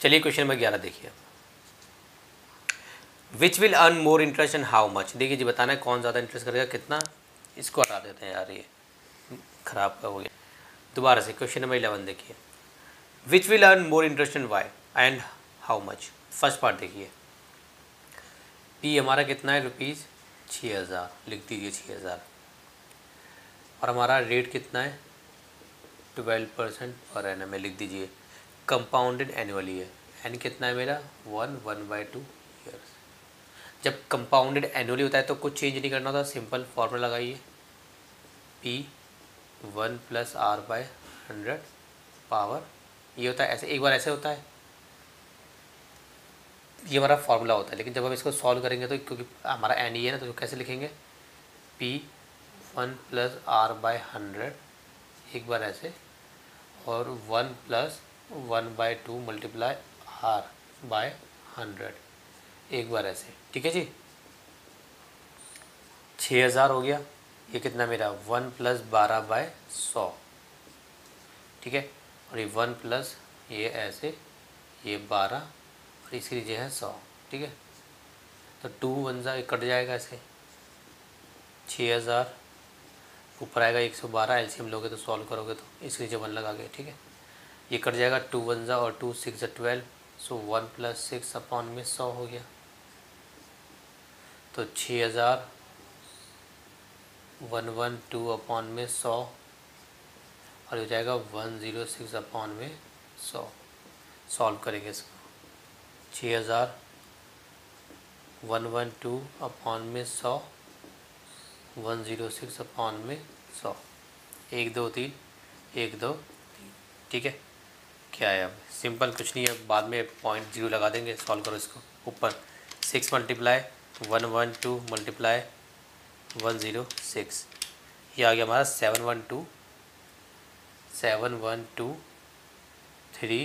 चलिए question number ग्यारह देखिए which will earn more interest and how much देखिए जी, बताना है कौन ज़्यादा इंटरेस्ट करेगा, कितना? इसको हटा देते हैं यार ये। खराब का हो गया। दोबारा से क्वेश्चन नंबर इलेवन देखिए। Which will earn more interest and Y and how much first part देखिए। पी हमारा कितना है रुपीज़ छः हज़ार। लिख दीजिए छः हज़ार। और हमारा रेट कितना है? ट्वेल्व परसेंट पर एन में लिख दीजिए। कंपाउंडेड एनुअली है। एन कितना है मेरा? One one by two years जब कंपाउंडेड एनुअली होता है तो कुछ चेंज नहीं करना होता। सिंपल फॉर्मूला लगाइए। P one plus R by hundred power ये होता है, ऐसे, एक बार ऐसे होता है। ये हमारा फॉर्मूला होता है। लेकिन जब हम इसको सॉल्व करेंगे तो क्योंकि हमारा एन ई है ना तो कैसे लिखेंगे? P one plus R by hundred एक बार ऐसे। और one plus one by two multiply R by hundred. एक बार ऐसे, ठीक है जी? छः हज़ार हो गया। ये कितना मेरा? वन प्लस बारह बाय सौ। ठीक है? और ये वन प्लस ये ऐसे, ये बारह, और इसकी लीजिए है सौ। ठीक है? तो टू वन ज़ा कट जाएगा ऐसे। छः हज़ार, ऊपर आएगा एक सौ बारह एल सी लोगे तो सॉल्व करोगे तो इसके नीचे वन लगा के, ठीक है? ये कट जाएगा टू वन ज़ा और टू सिक्स ज़ा twelve, so one plus six upon में सौ हो गया। तो छः हज़ार वन वन टू अपॉन में सौ और हो जाएगा वन ज़ीरो सिक्स अपॉन में सौ। सॉल्व करेंगे इसको। छः हज़ार वन वन टू अपॉन में सौ, वन ज़ीरो सिक्स अपॉन में सौ। एक दो तीन, एक दो तीन, ठीक है? क्या है अब? सिंपल कुछ नहीं है। बाद में पॉइंट ज़ीरो लगा देंगे। सॉल्व करो इसको। ऊपर six multiply one one two multiply one zero six ये आ गया हमारा seven one two seven one two three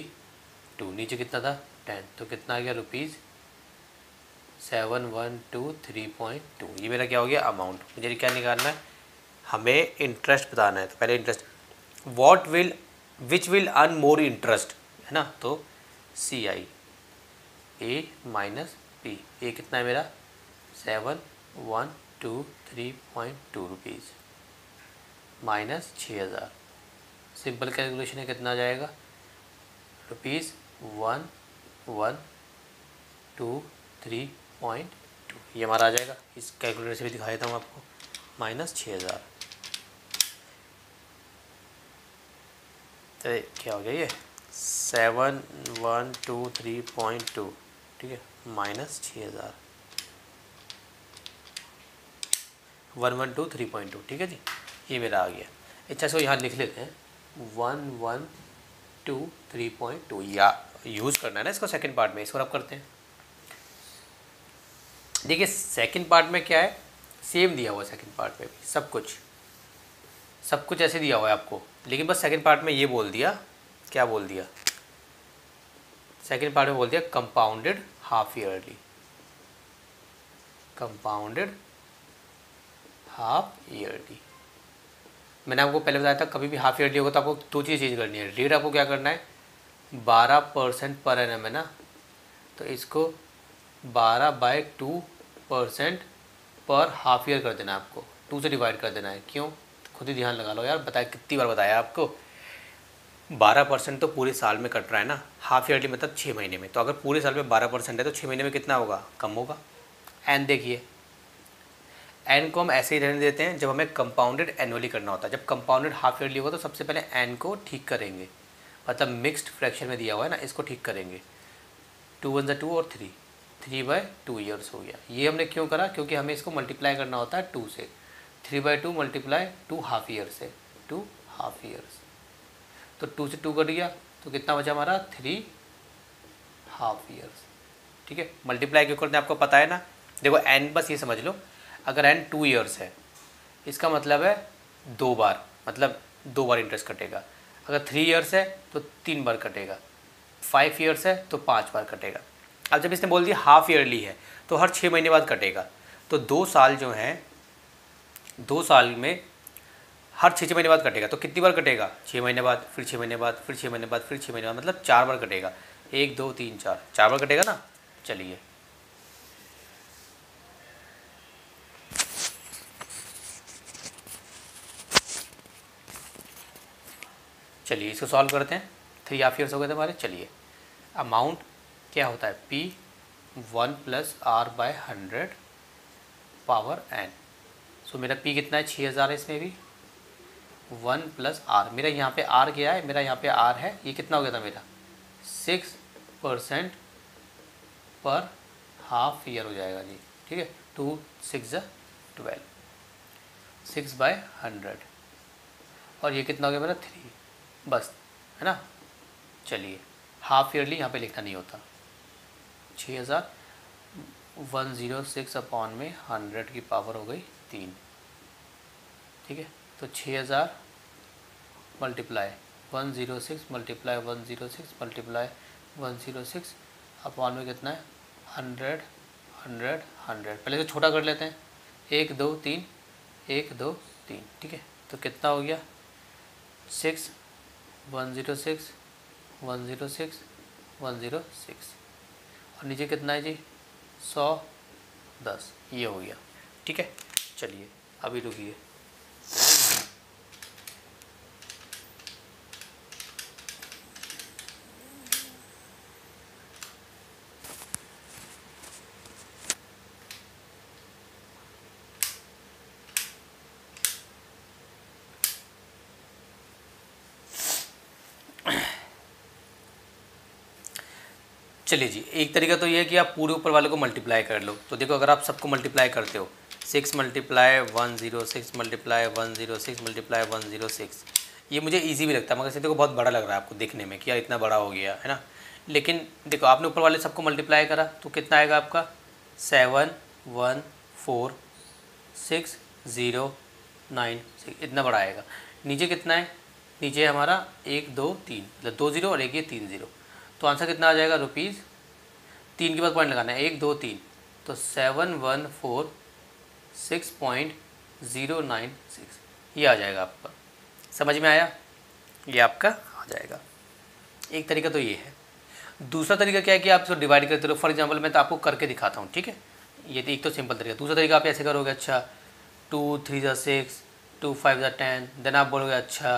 two नीचे कितना था? टेन तो कितना आ गया rupees seven one two three point two ये मेरा क्या हो गया? अमाउंट मुझे क्या निकालना है? हमें इंटरेस्ट बताना है। तो पहले interest what will which will earn more interest है ना? तो सी आई ए माइनस पी ए कितना है मेरा? Seven one two three point two rupees minus छः हज़ार. सिंपल कैलकुलेशन है, कितना जाएगा? Rupees one one two three point two ये हमारा आ जाएगा। इस कैलकुलेटर से भी दिखा देता हूँ आपको। माइनस छः हज़ार. तो क्या हो गया ये? Seven one two three point two ठीक है? माइनस छः हज़ार। One one two three point two ठीक है जी? ये मेरा आ गया। अच्छा सो यहाँ लिख लेते हैं। One one two three point two या यूज़ करना है ना इसको सेकंड पार्ट में, इसको अब करते हैं। देखिए सेकंड पार्ट में क्या है? सेम दिया हुआ है सेकंड पार्ट में भी, सब कुछ। सब कुछ ऐसे दिया हुआ है आपको। लेकिन बस सेकंड पार्ट में ये बोल दिया। क्या बोल दिया? सेकंड पार्ट में बोल दिया compounded half yearly compounded half yearly मैंने आपको पहले बताया था, कभी भी हाफ़ ईयरली होगा तो आपको दो चीज़ चेंज करनी है। रेट आपको क्या करना है? बारह परसेंट पर एन एम है ना? तो इसको बारह बाय टू परसेंट पर हाफ़ ईयर कर देना है आपको। टू से डिवाइड कर देना है। क्यों? खुद ही ध्यान लगा लो। यार, बताया, कितनी बार बताया आपको? बारह परसेंट तो पूरे साल में कट रहा है ना। हाफ़ ईयरली मतलब छः महीने में। तो अगर पूरे साल में बारह परसेंट है तो छः महीने में कितना होगा? कम होगा। एन देखिए। एन को हम ऐसे ही रहने देते हैं जब हमें कंपाउंडेड एनुअली करना होता है। जब कंपाउंडेड हाफ़ ईयरली होगा तो सबसे पहले एन को ठीक करेंगे। मतलब मिक्सड फ्रैक्शन में दिया हुआ है ना, इसको ठीक करेंगे। टू वन ज़ा टू और three. Three by two years हो गया। ये हमने क्यों करा? क्योंकि हमें इसको मल्टीप्लाई करना होता है टू से। Three by two multiply two half year से, टू हाफ़ ईयर्स तो टू से टू कट गया तो कितना बचा हमारा? थ्री हाफ़ ईयर्स ठीक है? मल्टीप्लाई क्यों करते हैं आपको पता है ना? देखो एन बस ये समझ लो, अगर एन टू ईयर्स है, इसका मतलब है दो बार मतलब दो बार इंटरेस्ट कटेगा। अगर थ्री ईयर्स है तो तीन बार कटेगा। फाइव ईयर्स है तो पाँच बार कटेगा। अब जब इसने बोल दिया हाफ़ ईयरली है तो हर छः महीने बाद कटेगा। तो दो साल जो हैं दो साल में हर छः छः महीने बाद कटेगा। तो कितनी बार कटेगा? छः महीने बाद, फिर छः महीने बाद, फिर छः महीने बाद, फिर छः महीने बाद मतलब चार बार कटेगा। एक, दो, तीन, चार। चार बार कटेगा ना? चलिए। चलिए, इसको सॉल्व करते हैं। थ्री हाफ़ ईयर्स हो गए थे हमारे चलिए। अमाउंट क्या होता है? P one plus R by hundred power N so मेरा पी कितना है? छः हज़ार है इसमें भी। वन प्लस आर मेरा यहाँ पे आर गया है, मेरा यहाँ पे आर है। ये कितना हो गया था मेरा? सिक्स परसेंट पर हाफ़ ईयर हो जाएगा जी। ठीक है? Two, six, twelve. Six by hundred. और ये कितना हो गया मेरा? थ्री। बस, है ना? चलिए, हाफ़ ईयरली यहाँ पे लिखना नहीं होता। छः हज़ार वन ज़ीरो सिक्स अपॉन में हंड्रेड की पावर हो गई तीन। ठीक है? तो छः हज़ार multiply one zero six multiply one zero six multiply one zero six upon में कितना है? Hundred hundred hundred. पहले तो छोटा कर लेते हैं। एक, दो, तीन, एक, दो, तीन। ठीक है? तो कितना हो गया? Six one zero six one zero six one zero six और नीचे कितना है जी? सौ, दस। ये हो गया। ठीक है? चलिए, अभी रुकिए। चलिए जी, एक तरीका तो ये है कि आप पूरे ऊपर वाले को मल्टीप्लाई कर लो। तो देखो, अगर आप सबको मल्टीप्लाई करते हो six multiply one zero six multiply one zero six multiply one zero six ये मुझे इजी भी लगता है, मगर देखो, बहुत बड़ा लग रहा है आपको देखने में कि यार इतना बड़ा हो गया, है ना? लेकिन देखो, आपने ऊपर वाले सबको मल्टीप्लाई करा तो कितना आएगा आपका? Seven one four six zero nine six इतना बड़ा आएगा। नीचे कितना है? नीचे हमारा एक, दो, तीन मतलब दो ज़ीरो और एक, ये तीन ज़ीरो तो आंसर कितना आ जाएगा रुपीज़ तीन के बाद पॉइंट लगाना है। एक, दो, तीन। तो seven one four six point zero nine six ये आ जाएगा आपका। समझ में आया? ये आपका आ जाएगा। एक तरीका तो ये है। दूसरा तरीका क्या है कि आप इसको डिवाइड करते रहो। फॉर एग्जांपल मैं तो आपको करके दिखाता हूँ, ठीक है? ये तो एक तो सिंपल तरीका। दूसरा तरीका आप ऐसे करोगे अच्छा टू थ्री ज़ा सिक्स टू फाइव ज़ा टेन देन आप बोलोगे अच्छा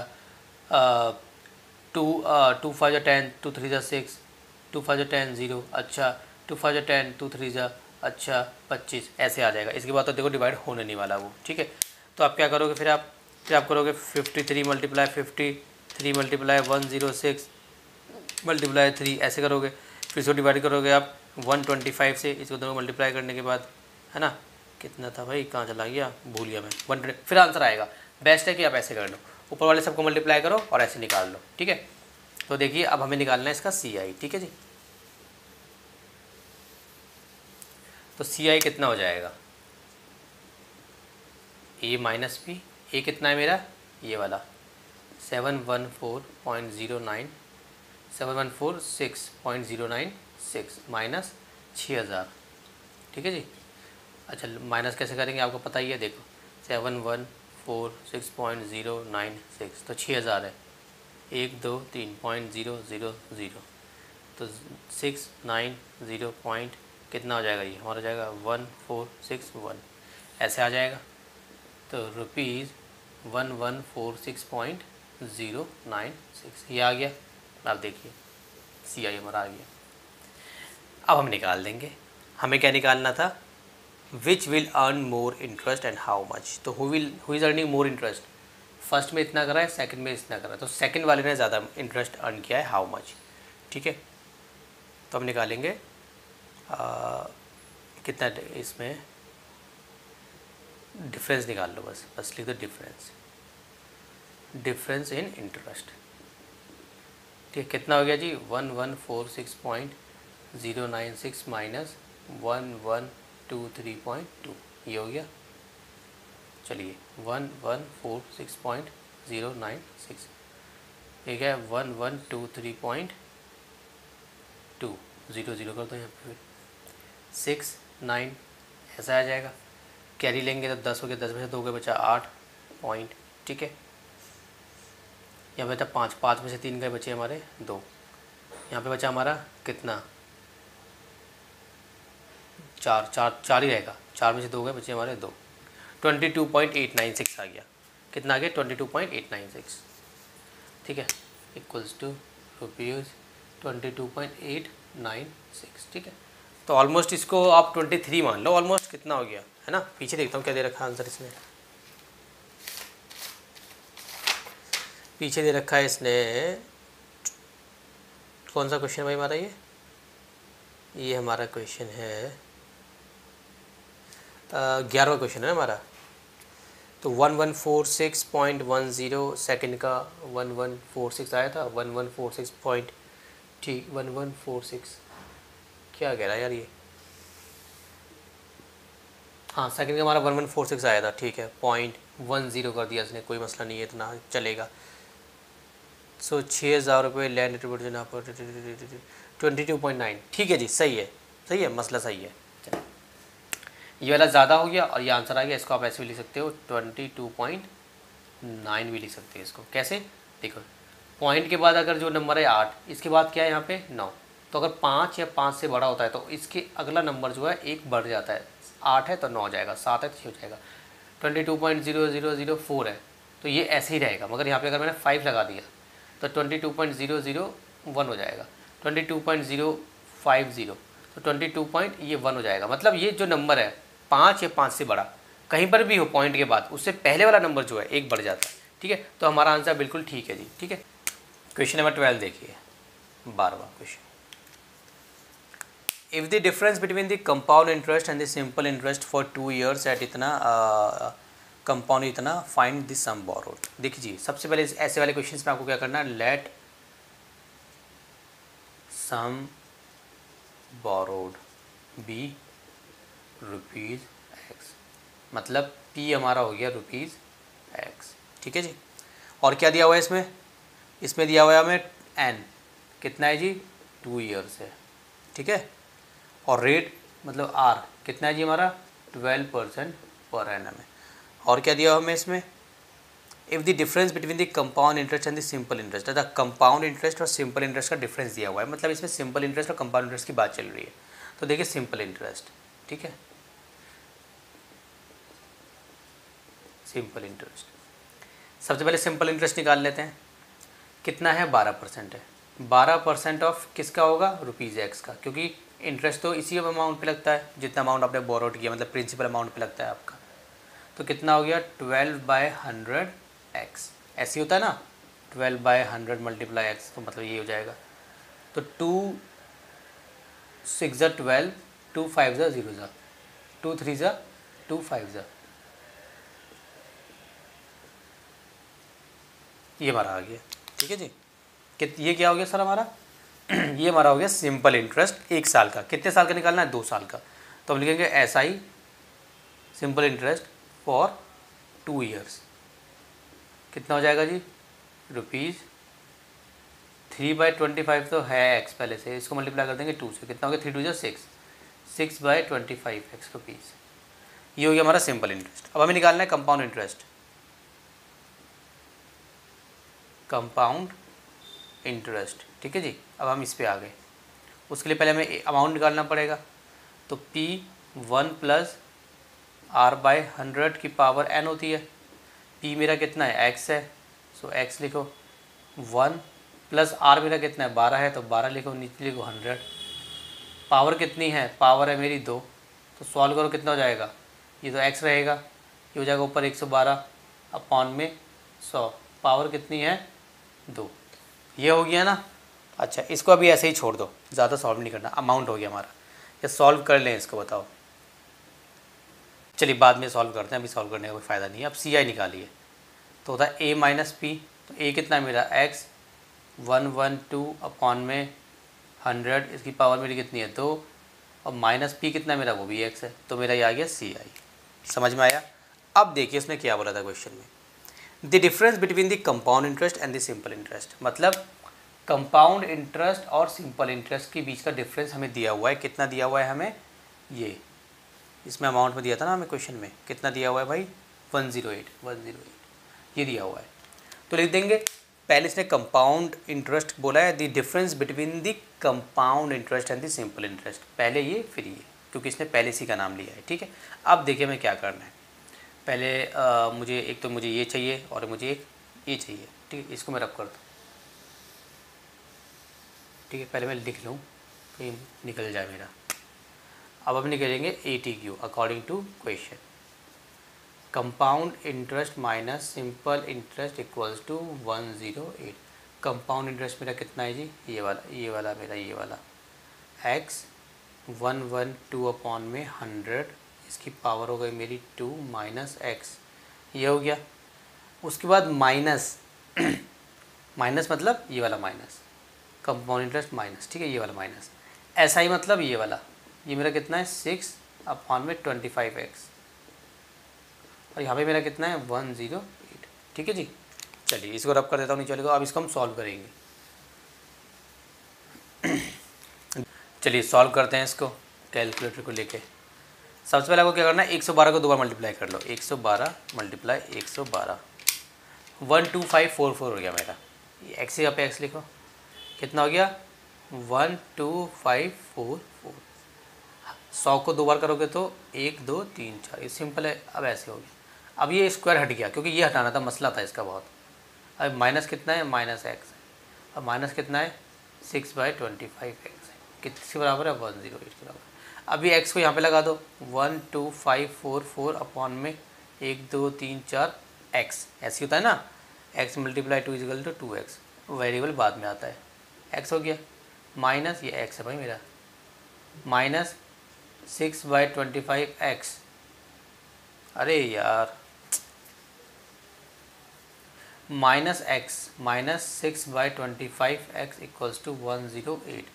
टू टू फाइव जो टेन, टू थ्री ज़ा सिक्स, टू फाइव जो टेन ज़ीरो अच्छा टू फाइव जो टेन, टू थ्री ज़ा अच्छा पच्चीस, ऐसे आ जाएगा। इसके बाद तो देखो डिवाइड होने नहीं वाला वो, ठीक है? तो आप क्या करोगे फिर आप फिर आप करोगे fifty three multiply fifty three multiply one zero six multiply three ऐसे करोगे। फिर इसको डिवाइड करोगे आप वन ट्वेंटी फाइव से, इसको दोनों मल्टीप्लाई करने के बाद, है ना? कितना था भाई? कहाँ चला गया? भूल गया मैं। वन फिर आंसर आएगा। बेस्ट है कि आप ऐसे कर लो। ऊपर वाले सबको मल्टीप्लाई करो और ऐसे निकाल लो, ठीक है? तो देखिए, अब हमें निकालना है इसका सी आई ठीक है जी? तो सी आई कितना हो जाएगा? ए माइनस बी ए कितना है मेरा? ये वाला। Seven one four point zero nine seven one four six point zero nine six minus छः हज़ार, ठीक है जी? अच्छा माइनस कैसे करेंगे? आपको पता ही है, देखो। Seven one four six point zero nine six तो छः हज़ार है। एक, दो, तीन, पॉइंट ज़ीरो ज़ीरो ज़ीरो। तो सिक्स नाइन ज़ीरो पॉइंट कितना हो जाएगा ये? हमारा जाएगा वन फोर सिक्स वन। ऐसे आ जाएगा। तो rupees one one four six point zero nine six. ये आ गया। आप देखिए सी आई हमारा आ गया। अब हम निकाल देंगे। हमें क्या निकालना था? Which will earn more interest and how much तो who will who is earning more interest first में इतना करा है सेकंड में इतना करा है। तो सेकंड वाले ने ज़्यादा इंटरेस्ट अर्न किया है हाउ मच ठीक है? तो हम निकालेंगे। आ, कितना इसमें? डिफरेंस निकाल लो बस बस लिख दो डिफरेंस डिफरेंस इन इंटरेस्ट ठीक है कितना हो गया जी? One one four six point zero nine six minus one one two three point two ये हो गया। चलिए one one four six point zero nine six क्या है? One one two three point two zero zero कर दो यहाँ पे फिर। सिक्स नाइन ऐसा आ जाएगा। कैरी लेंगे तो दस हो गया, दस में से दो गए बचा आठ पॉइंट ठीक है? यहाँ पे बचा पाँच पाँच में से तीन गए बचे हमारे दो। यहाँ पे बचा हमारा कितना? चार चार चार ही रहेगा। चार में से दो गए, बचे हमारे दो। Twenty two point eight nine six आ गया। कितना आ गया? Twenty two point eight nine six. ठीक है? Equals to rupees twenty two point eight nine six. ठीक है? तो ऑलमोस्ट इसको आप ट्वेंटी थ्री मान लो। ऑलमोस्ट कितना हो गया? है ना? पीछे देखता हूँ, क्या दे रखा आंसर इसने? पीछे दे रखा है इसने। कौन सा क्वेश्चन भाई हमारा ये? ये हमारा क्वेश्चन है ग्यारहवा क्वेश्चन है हमारा? तो one one four six point one zero second का वन वन फोर सिक्स आया था? One one four six point ठीक वन वन फोर सिक्स क्या कह रहा है यार ये? हाँ सेकंड का हमारा वन वन फोर सिक्स आया था, ठीक है। पॉइंट वन ज़ीरो कर दिया इसने, कोई मसला नहीं है, इतना चलेगा। सो छः हज़ार रुपये लैंड पर ट्वेंटी टू पॉइंट नाइन ठीक है जी, सही है सही है, मसला सही है। ये वाला ज़्यादा हो गया और ये आंसर आ गया, इसको आप ऐसे भी लिख सकते हो ट्वेंटी टू पॉइंट नाइन भी लिख सकते हैं इसको। कैसे? देखो पॉइंट के बाद अगर जो नंबर है आठ, इसके बाद क्या है यहाँ पे? नौ। तो अगर पाँच या पाँच से बड़ा होता है तो इसके अगला नंबर जो है, एक बढ़ जाता है। आठ है तो नौ हो जाएगा, सात है तो छः हो जाएगा। Twenty two point zero zero zero four है तो ये ऐसे ही रहेगा। मगर यहाँ पे अगर मैंने फाइव लगा दिया तो twenty two point zero zero one हो जाएगा। Twenty two point zero five zero तो ट्वेंटी टू पॉइंट ये वन हो जाएगा। मतलब ये जो नंबर है पाँच या पाँच से बड़ा। कहीं पर भी हो पॉइंट के बाद, उससे पहले वाला नंबर जो है, एक बढ़ जाता है, ठीक है? तो हमारा आंसर बिल्कुल ठीक है जी, ठीक है? क्वेश्चन नंबर ट्वेल्व देखिए बारवा question if the difference between the compound interest and the simple interest for two years at इतना कंपाउंड इतना फाइंड द सम बोरोड देखिए, सबसे पहले ऐसे वाले क्वेश्चन में आपको क्या करना है? Let sum borrowed be rupees X मतलब पी हमारा हो गया रुपीज़ एक्स ठीक है जी? और क्या दिया हुआ है इसमें? इसमें दिया हुआ है हमें एन कितना है जी? टू ईयर्स है। ठीक है? और रेट मतलब आर कितना है जी हमारा? ट्वेल्व परसेंट पर एन है। और क्या दिया हुआ हमें इसमें? If the difference between the compound interest and the simple interest the compound interest और सिंपल इंटरेस्ट का डिफरेंस दिया हुआ है। मतलब इसमें सिंपल इंटरेस्ट और कंपाउंड इंटरेस्ट की बात चल रही है। तो देखिए सिंपल इंटरेस्ट ठीक है? Simple interest. सबसे पहले सिंपल इंटरेस्ट निकाल लेते हैं। कितना है? बारह परसेंट है। बारह परसेंट ऑफ़ किसका होगा? रुपीज़ एक्स का, क्योंकि इंटरेस्ट तो इसी अमाउंट पे लगता है, जितना अमाउंट आपने बोरोड किया मतलब प्रिंसिपल अमाउंट पे लगता है आपका। तो कितना हो गया? Twelve by hundred x. ऐसे होता है ना? Twelve by hundred multiply x तो मतलब ये हो जाएगा। तो टू सिक्स ज़ा ट्वेल्व, टू फाइव ज़ा ज़ीरो ज़ा, टू थ्री ज़ा, टू फाइव ज़ा। ये हमारा आ गया। ठीक है जी? ये क्या हो गया सर हमारा? ये हमारा हो गया सिंपल इंटरेस्ट एक साल का। कितने साल का निकालना है? दो साल का। तो हम लिखेंगे S I simple interest for two years कितना हो जाएगा जी? Rupees three by twenty five तो है एक्स पहले से। इसको मल्टीप्लाई कर देंगे टू से। कितना हो गया? थ्री टू जो six six by twenty five x rupees ये हो गया हमारा सिंपल इंटरेस्ट अब हमें निकालना है कंपाउंड इंटरेस्ट कंपाउंड इंटरेस्ट ठीक है जी? अब हम इस पर आ गए। उसके लिए पहले हमें अमाउंट निकालना पड़ेगा। तो P one plus R by hundred की पावर एन होती है। P मेरा कितना है? X है। सो x लिखो। वन प्लस आर मेरा कितना है? बारह है। तो बारह लिखो, नीचे लिखो हंड्रेड पावर कितनी है? पावर है मेरी दो। तो सॉल्व करो, कितना हो जाएगा? ये तो x रहेगा। ये हो जाएगा ऊपर एक सौ बारह अपॉन में सौ। पावर कितनी है? दो। ये हो गया ना? अच्छा इसको अभी ऐसे ही छोड़ दो। ज़्यादा सॉल्व नहीं करना। अमाउंट हो गया हमारा। ये सॉल्व कर लें इसको, बताओ। चलिए, बाद में सॉल्व करते हैं। अभी सॉल्व करने का कोई फ़ायदा नहीं है। अब सी आई निकालिए। तो होता है ए माइनस पी तो ए कितना मेरा x one one two upon में हंड्रेड इसकी पावर मेरी कितनी है? दो। और माइनस पी कितना मेरा वो भी एक्स है। तो मेरा ये आ गया सी आई समझ में आया? अब देखिए, इसमें क्या बोला था क्वेश्चन में। The difference between the compound interest and the simple interest मतलब कंपाउंड इंटरेस्ट और सिंपल इंटरेस्ट के बीच का डिफरेंस हमें दिया हुआ है। कितना दिया हुआ है हमें? ये। इसमें अमाउंट में दिया था ना हमें क्वेश्चन में। कितना दिया हुआ है भाई? One zero eight. One zero eight. ये दिया हुआ है। तो लिख देंगे, पहले इसने कंपाउंड इंटरेस्ट बोला है। The difference between the compound interest and the simple interest पहले ये, फिर ये। क्योंकि इसने पहले इसी का नाम लिया है। ठीक है? अब देखिए मैं क्या करना है। पहले आ, मुझे एक तो मुझे ये चाहिए और मुझे एक ये चाहिए ठीक है? इसको मैं रब कर दूँ ठीक है पहले मैं लिख लूँ तो निकल जाए मेरा। अब हम निकलेंगे A T Q according to question compound interest minus simple interest equals to one zero eight compound interest मेरा कितना है जी? ये वाला ये वाला मेरा ये वाला। X one one two upon में हंड्रेड इसकी पावर हो गई मेरी टू माइनस एक्स ये हो गया। उसके बाद माइनस माइनस मतलब ये वाला माइनस कंपाउंड इंटरेस्ट माइनस ठीक है, ये वाला माइनस ऐसा ही मतलब ये वाला। ये मेरा कितना है? सिक्स अपॉन में ट्वेंटी फाइव एक्स और यहाँ पे मेरा कितना है? वन ज़ीरो एट ठीक है जी? चलिए, इसको रब कर देता हूँ नीचे अब इसको हम सॉल्व करेंगे। चलिए सॉल्व करते हैं इसको कैलकुलेटर को लेके। सबसे पहले आपको क्या करना है 112 को दो बार मल्टीप्लाई कर लो 112 multiply 112 one two five four four हो गया मेरा एक्स यहाँ पे एक्स लिखो कितना हो गया one two five four four सौ को दो बार करोगे तो एक दो तीन चार ये सिंपल है अब ऐसे हो गया अब ये स्क्वायर हट गया क्योंकि ये हटाना था मसला था इसका बहुत अब माइनस कितना है माइनस एक्स है अब माइनस कितना है six by twenty five x है किसके बराबर है वन ज़ीरो एट के बराबर अभी एक्स को यहाँ पे लगा दो। One two five four four upon में एक, दो, तीन, चार एक्स ऐसे होता है ना? X multiply two equal to two x variable बाद में आता है। एक्स हो गया। माइनस ये एक्स है भाई मेरा। Minus six by twenty five x अरे यार। Minus x minus six by twenty five x equals to one zero eight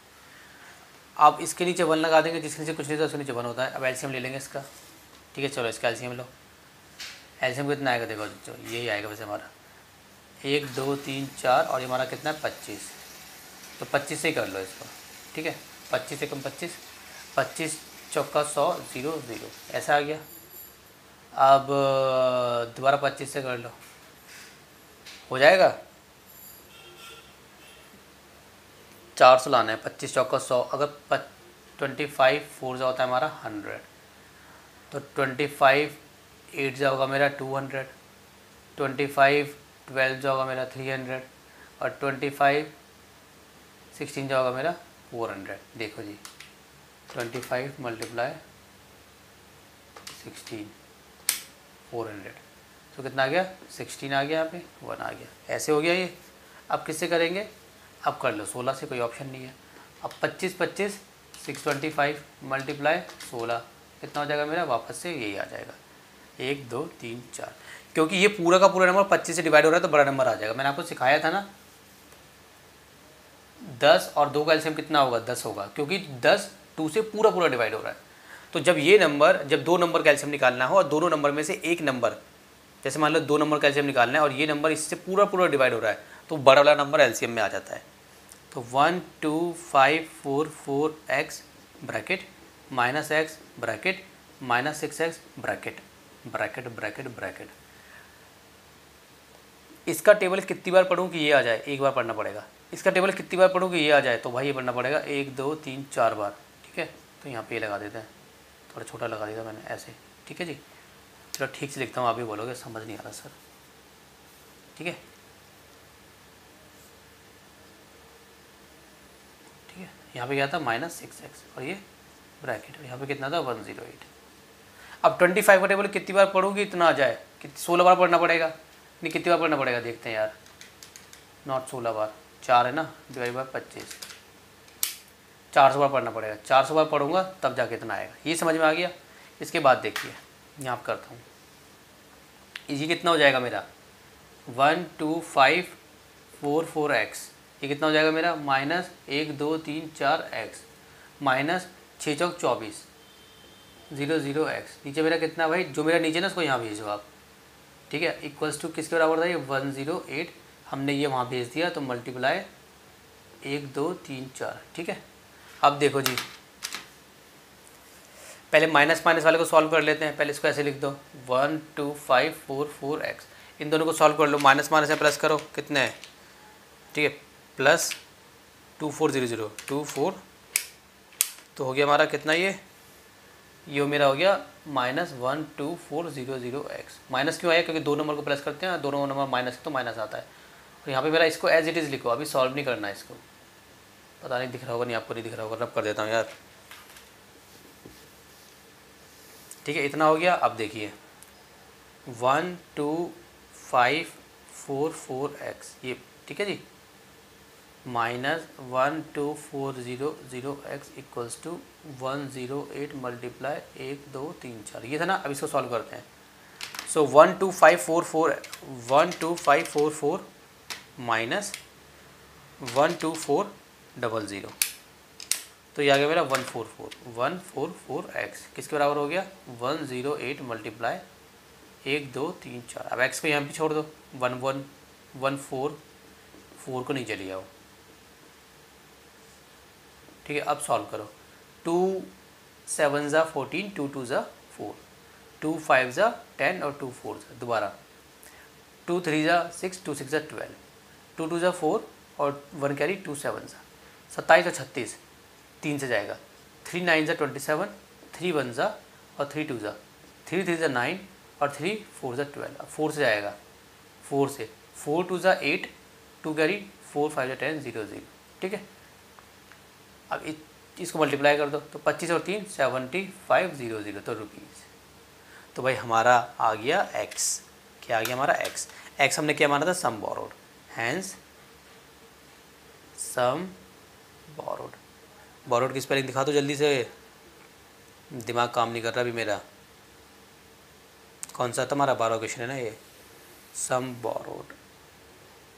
आप इसके नीचे वन लगा देंगे, जिसके नीचे कुछ नहीं था, उसके नीचे वन होता है। अब एल्शियम ले लेंगे इसका। ठीक है, चलो इसका एल्शियम लो। एल्शियम कितना आएगा देखो, जो यही आएगा वैसे हमारा। एक, दो, तीन, चार, और ये हमारा कितना है? पच्चीस। तो पच्चीस से ही कर लो इसको। ठीक है? पच्चीस से कम पच्चीस। पच्चीस चौका सौ, ज़ीरो ज़ीरो। ऐसा आ गया। अब, दोबारा पच्चीस से कर लो। हो जाएगा? चार सौ लाना है, पच्चीस चौका सौ। अगर ट्वेंटी फाइव फोर जो होता है हमारा हंड्रेड तो ट्वेंटी फाइव एट जो होगा मेरा two hundred twenty five twelve जो होगा मेरा थ्री हंड्रेड और ट्वेंटी फाइव सिक्सटीन जो होगा मेरा फोर हंड्रेड देखो जी। Twenty five multiply sixteen four hundred तो कितना आ गया? सिक्सटीन आ गया यहाँ पे। वन आ गया। ऐसे हो गया ये। अब किससे करेंगे? अब कर लो, सोलह से कोई ऑप्शन नहीं है। अब पच्चीस पच्चीस सिक्स ट्वेंटी फाइव मल्टीप्लाई सोलह। कितना हो जाएगा मेरा? वापस से यही आ जाएगा। एक, दो, तीन, चार। क्योंकि ये पूरा का पूरा नंबर पच्चीस से डिवाइड हो रहा है तो बड़ा नंबर आ जाएगा। मैंने आपको सिखाया था ना। दस और दो का एल्सियम कितना होगा? दस होगा। क्योंकि दस टू से पूरा पूरा डिवाइड हो रहा है। तो जब ये नंबर जब दो नंबर कैल्शियम निकालना हो और दोनों नंबर में से एक नंबर जैसे मान लो दो नंबर कैल्शियम निकालना है और ये नंबर इससे पूरा पूरा डिवाइड हो रहा है तो बड़ा वाला नंबर एल्सियम में आ जाता है। तो one, two, five, four four, x, bracket, minus x, bracket, minus six, x, bracket bracket bracket bracket. इसका टेबल कितनी बार पढ़ूँ कि ये आ जाए? एक बार पढ़ना पड़ेगा। इसका टेबल कितनी बार पढ़ूँ कि ये आ जाए? तो भाई ये पढ़ना पड़ेगा। एक, दो, तीन, चार बार। ठीक है? तो यहाँ पे लगा देते हैं। थोड़ा छोटा लगा दिया मैंने, ऐसे। ठीक है जी? चलो ठीक से लिखता हूँ, आप भी बोलोगे, समझ नहीं आ रहा, सर। ठीक है ठीक है यहाँ पे क्या था? माइनस सिक्स एक्स और ये ब्रैकेट और यहाँ पे कितना था? One zero eight. अब ट्वेंटी फाइव का टेबल कितनी बार पढ़ूँगी? इतना आ जाए। कि सोलह बार पढ़ना पड़ेगा। नहीं, कितनी बार पढ़ना पड़ेगा? देखते हैं यार। नॉट सोलह बार। चार है ना? डिवाइड बाय पच्चीस। चार सौ बार पढ़ना पड़ेगा। चार सौ बार पढ़ूँगा, तब जाके इतना आएगा। ये समझ में आ गया? इसके बाद देखिए। यहाँ पर करता हूँ। ये कितना हो जाएगा मेरा? One, two, five, four four x. ये कितना हो जाएगा मेरा? माइनस एक, दो, तीन, चार, एक्स। माइनस छः चौक चौबीस। Zero zero, x. नीचे मेरा कितना भाई? जो मेरा नीचे ना, उसको यहाँ भेजो आप। ठीक है? इक्वल्स टू किसके बराबर था ये? One, zero, eight. हमने ये वहाँ भेज दिया तो मल्टीप्लाई एक, दो, तीन, चार। ठीक है? अब देखो जी। पहले माइनस माइनस वाले को सॉल्व कर लेते हैं। पहले इसको ऐसे लिख दो। One, two, five, four four, x. इन दोनों को सॉल्व कर लो। माइनस माइनस में प्लस करो। कितने हैं? ठीक है? Plus two four zero zero, two four. तो हो गया हमारा कितना ये? ये मेरा हो गया minus one two four zero zero x. Minus क्यों आया? क्योंकि दो नंबर को प्लस करते हैं दोनों नंबर माइनस तो माइनस आता है। और यहाँ पे मेरा इसको एज इट इज़ लिखो, अभी सॉल्व नहीं करना है इसको। पता नहीं दिख रहा होगा, नहीं आपको नहीं दिख रहा होगा, रब कर देता हूँ यार। ठीक है, इतना हो गया। अब देखिए। One two five four four x, ये ठीक है जी? Minus one two four zero zero x equals to one zero eight multiply एक दो तीन चार, ये था ना? अब इसको सॉल्व करते हैं। So one two five four four, one two five four four minus one two four double zero. तो ये आ गया मेरा one four four, one four four x. किसके बराबर हो गया? वन ज़ीरो एट मल्टीप्लाई एक दो तीन चार। अब एक्स को यहाँ पे छोड़ दो। One one one four four को नहीं चली जाओ ठीक है, अब सॉल्व करो। टू सेवन ज़ा फोर्टीन, टू टू ज़ा फोर। टू फाइव ज़ा टेन और टू फोर ज़ा, दोबारा। टू थ्री ज़ा सिक्स, टू सिक्स ज़ा ट्वेल्व। टू टू ज़ा फोर और वन कैरी टू सेवन ज़ा। सत्ताईस और छत्तीस, तीन से जाएगा। थ्री नाइन ज़ा ट्वेंटी सेवन, थ्री वन ज़ा और थ्री टू ज़ा। थ्री थ्री ज़ा नाइन और थ्री फोर ज़ा ट्वेल्व। फोर से जाएगा। फोर से। फोर टू ज़ा eight, two carry four five ज़ा टेन, ज़ीरो ज़ीरो। ठीक है? अब इसको मल्टीप्लाई कर दो तो पच्चीस और तीन सेवनटी फाइव ज़ीरो ज़ीरो तो रुपीज़ तो भाई हमारा आ गया एक्स क्या आ गया हमारा एक्स एक्स हमने क्या माना था? Sum borrowed hence sum borrowed borrowed की स्पेलिंग दिखा दो जल्दी से? दिमाग काम नहीं कर रहा अभी मेरा. कौन सा था हमारा बारह क्वेश्चन है ना ये? सम बोरोड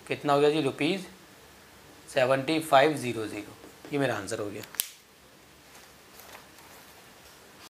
कितना हो गया जी? Rupees seventy five zero zero ये मेरा आंसर हो गया।